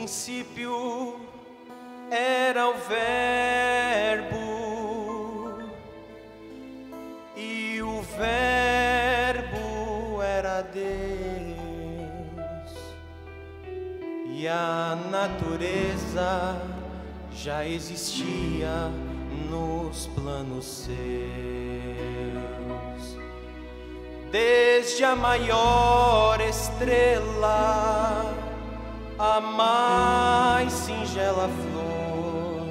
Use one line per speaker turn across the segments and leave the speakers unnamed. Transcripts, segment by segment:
princípio era o Verbo, e o Verbo era Deus, e a natureza já existia nos planos seus. Desde a maior estrela, a mais singela flor,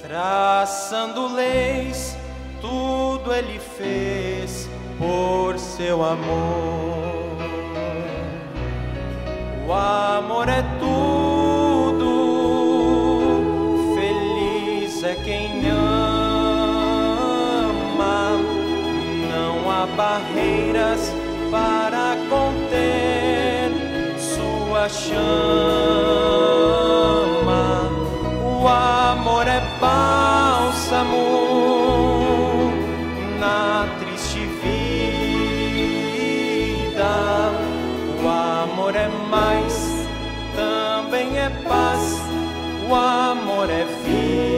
traçando leis, tudo ele fez por seu amor. O amor é chama, o amor é bálsamo na triste vida. O amor é mais, também é paz, o amor é vida.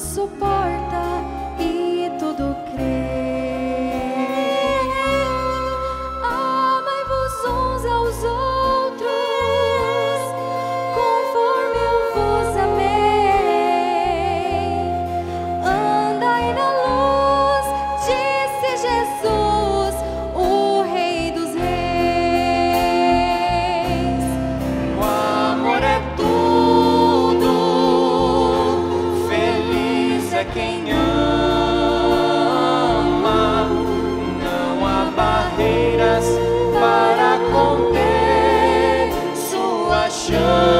suporte. show.